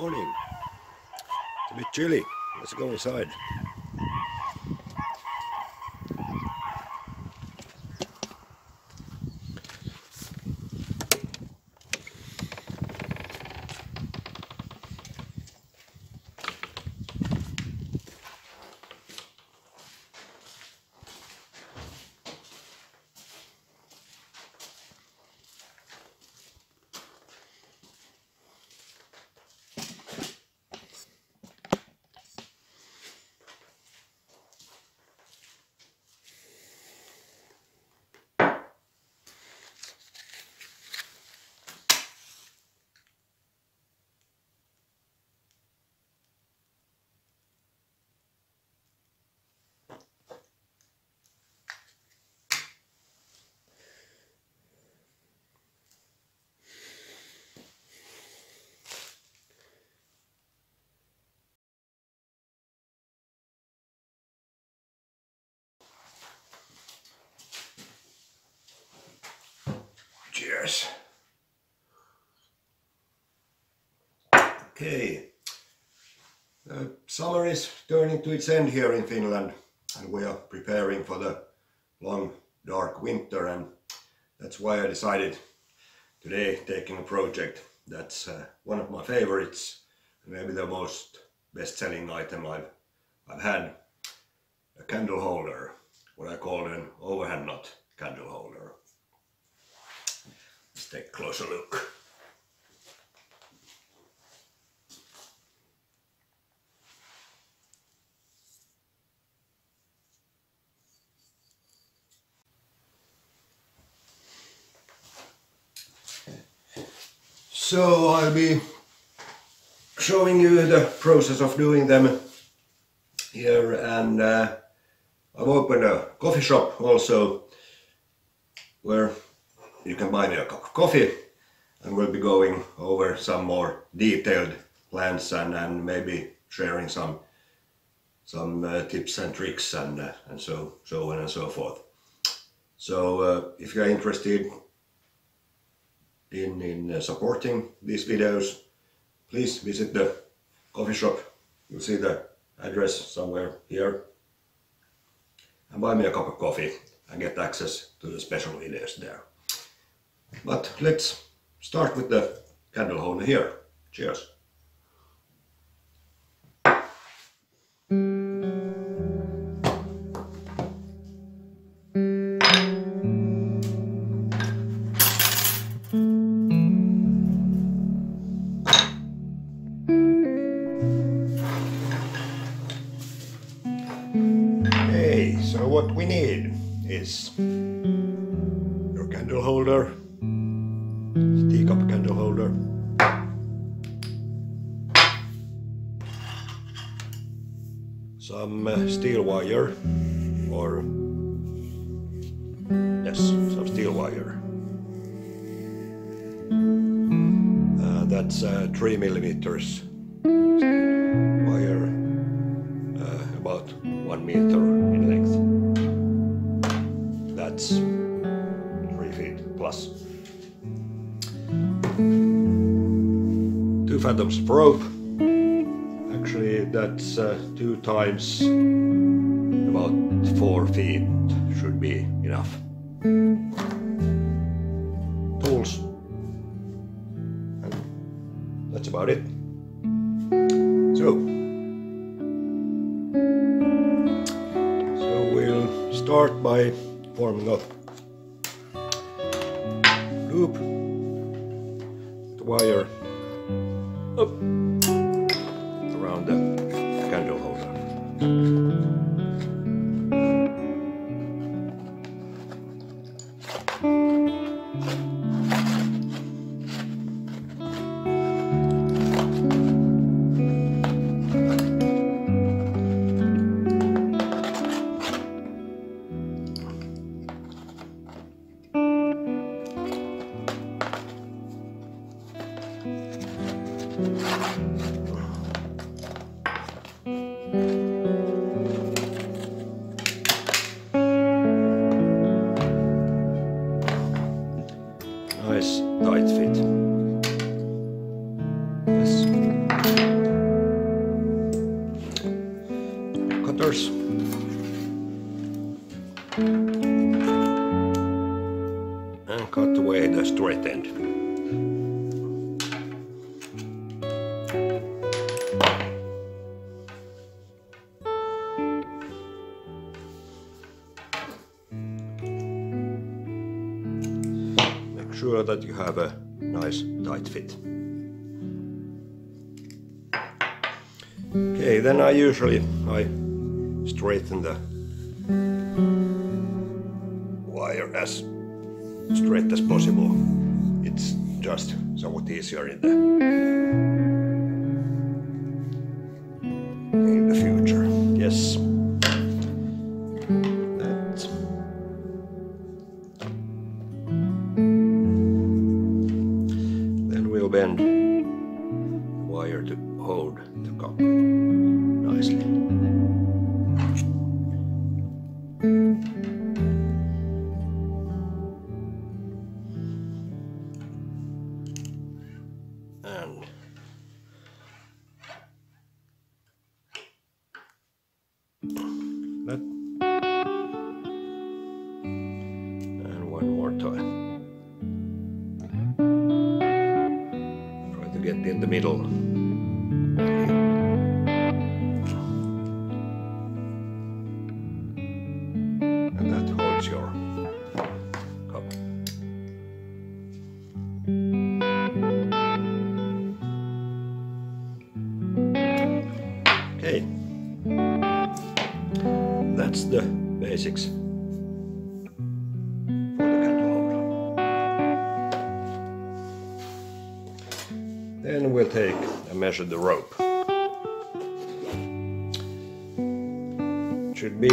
morning. It's a bit chilly. Let's go inside. Cheers. Okay. Summer is turning to its end here in Finland and we are preparing for the long dark winter and that's why I decided today taking a project that's uh, one of my favorites maybe the most best-selling item I've, I've had a candle holder what I call an overhand knot candle holder Let's take a closer look. So I'll be showing you the process of doing them here and uh, I've opened a coffee shop also where you can buy me a cup of coffee and we'll be going over some more detailed plans and, and maybe sharing some some uh, tips and tricks and uh, and so so on and so forth. So uh, if you're interested in in uh, supporting these videos, please visit the coffee shop. You'll see the address somewhere here and buy me a cup of coffee and get access to the special videos there. But let's start with the candle holder here. Cheers. Steel wire or yes, some steel wire. Uh, that's uh, three millimeters wire, uh, about one meter in length. That's three feet plus. Two fathoms of that's uh, two times about four feet should be enough. Make sure that you have a nice tight fit. Okay, then I usually I straighten the wire as straight as possible. It's just somewhat easier in the That's the basics. Then we'll take and measure the rope. Should be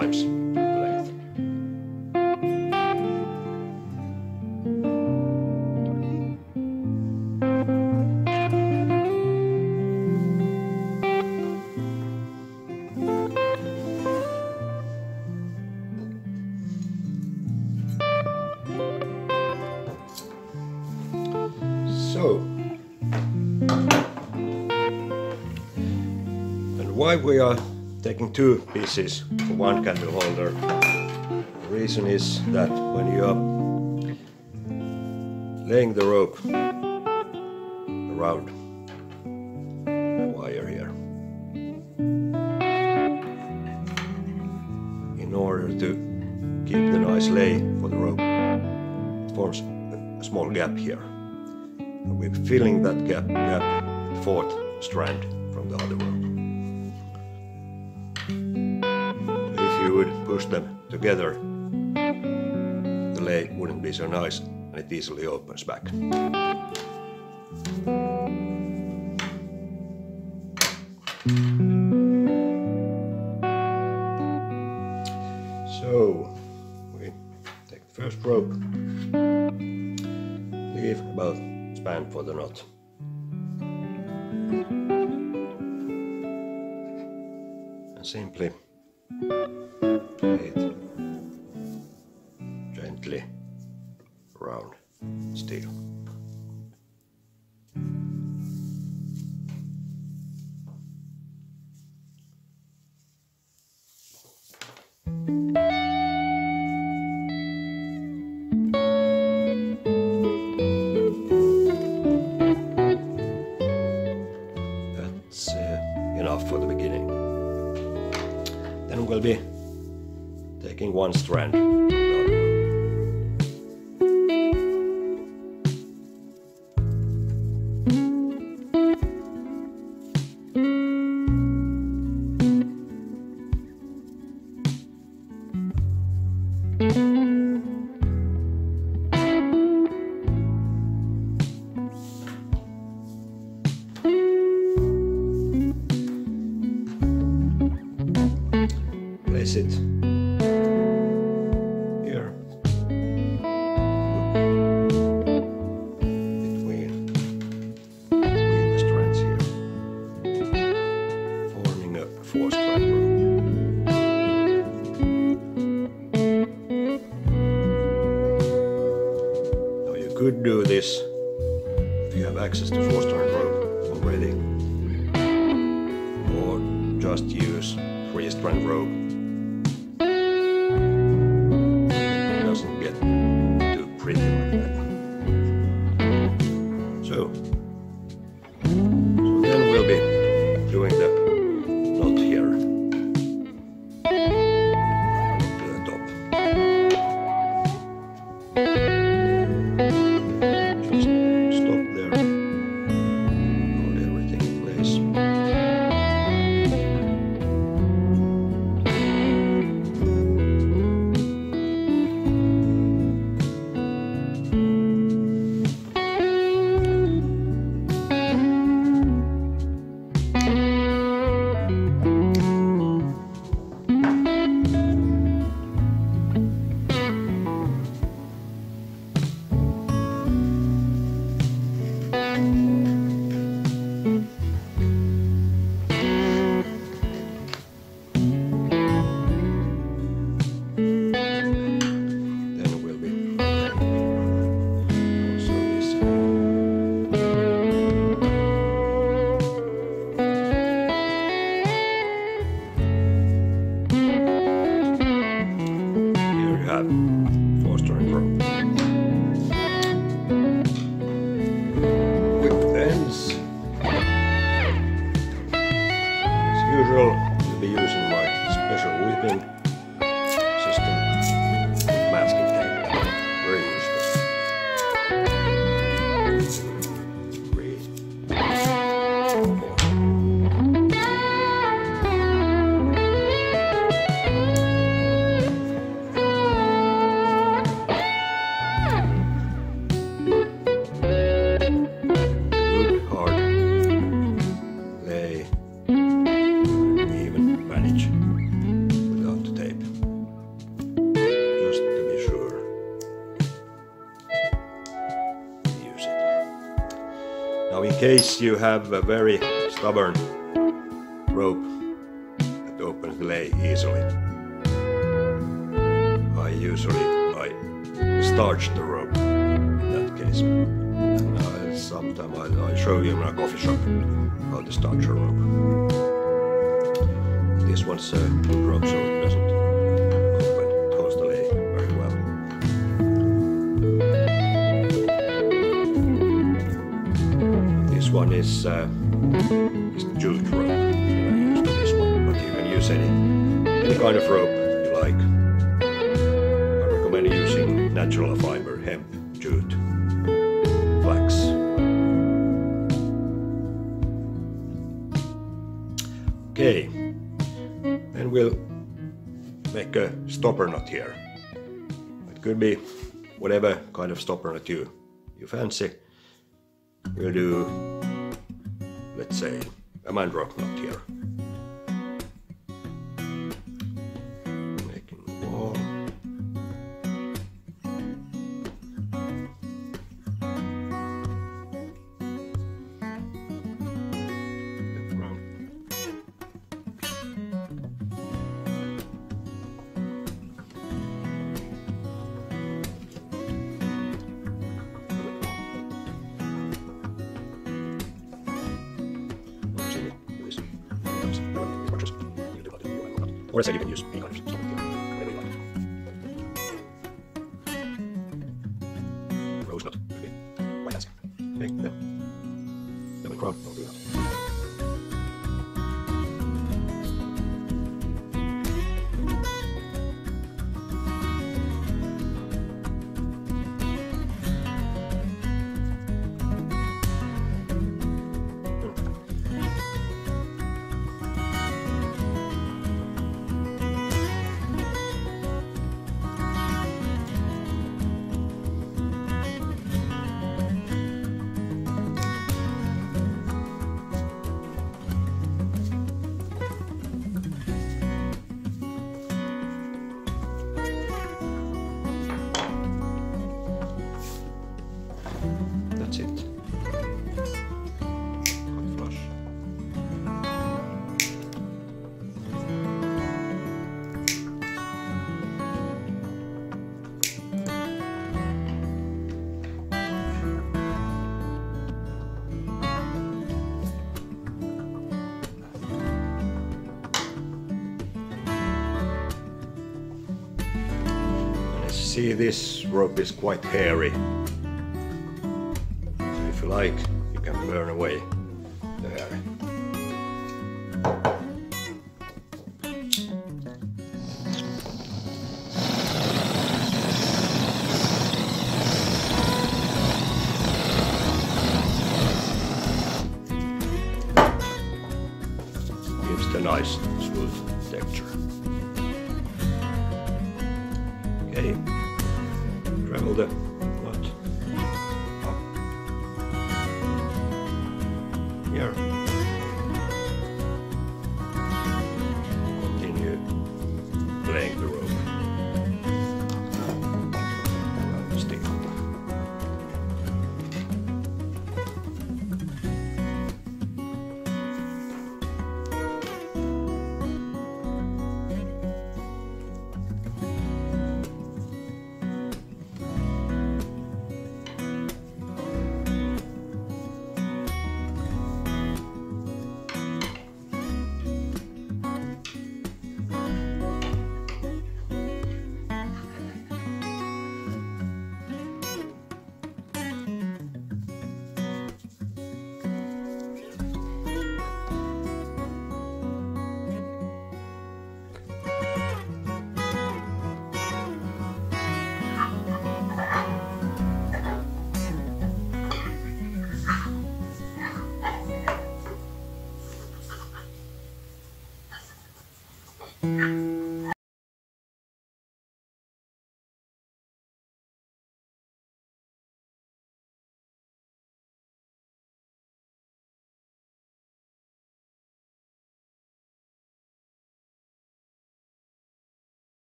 So, and why we are taking two pieces for one candle holder? The reason is that when you are laying the rope around wire here, in order to keep the nice lay for the rope, it forms a small gap here. And we're filling that gap, gap fourth strand from the other rope. Would push them together, the lay wouldn't be so nice and it easily opens back. So we take the first rope, leave about span for the knot. And simply lay Case you have a very stubborn rope that opens the lay easily. I usually I starch the rope in that case. And I, sometime I, I show you in a coffee shop how to starch a rope. This one's a rope so is uh, is jute rope that I for this one but you can use any any kind of rope you like I recommend using natural fiber hemp jute flax. Okay then we'll make a stopper knot here. It could be whatever kind of stopper knot you you fancy. We'll do say a manrope knot here Say you can use see this rope is quite hairy. So if you like, you can burn away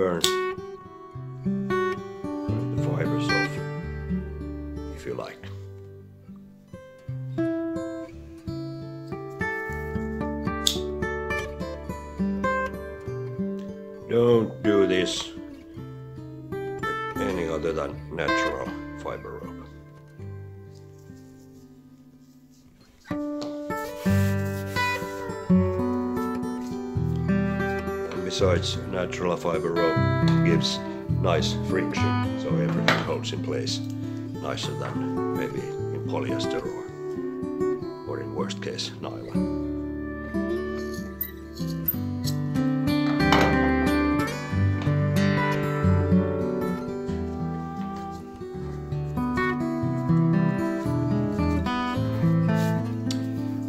burn besides, natural fiber rope gives nice friction, so everything holds in place nicer than maybe in polyester or, or in worst case nylon.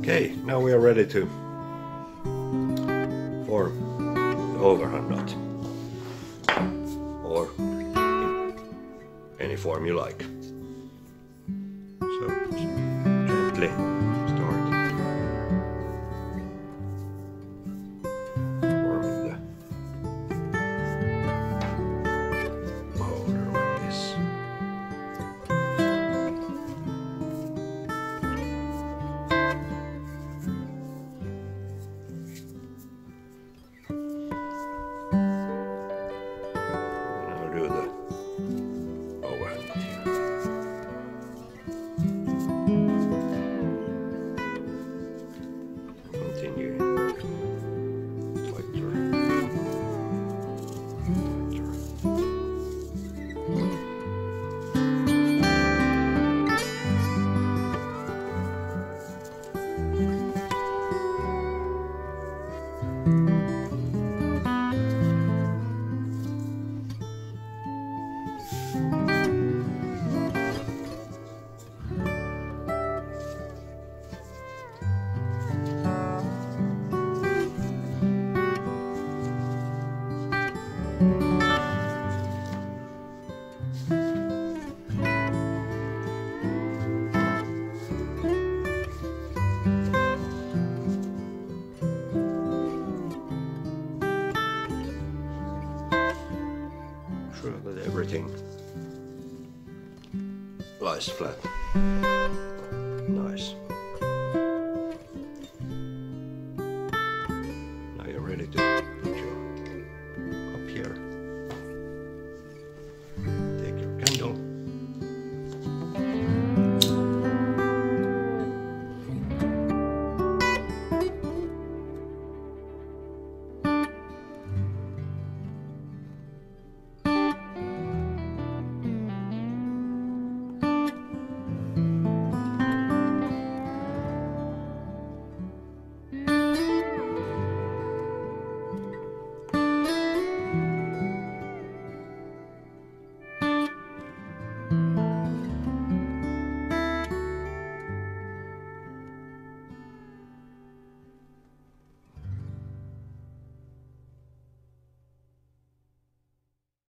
Okay, now we are ready to lies flat.